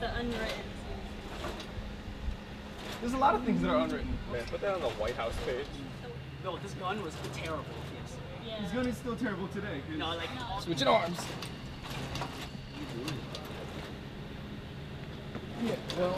The unwritten. There's a lot of things that are unwritten. Man, put that on the White House page. No, this gun was terrible. Yes. Yeah. This gun is still terrible today. No, like all- Switching arms. Yeah, well.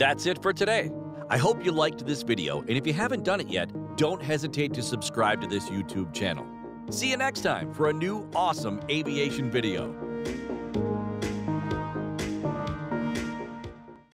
That's it for today. I hope you liked this video, and if you haven't done it yet, don't hesitate to subscribe to this YouTube channel. See you next time for a new awesome aviation video.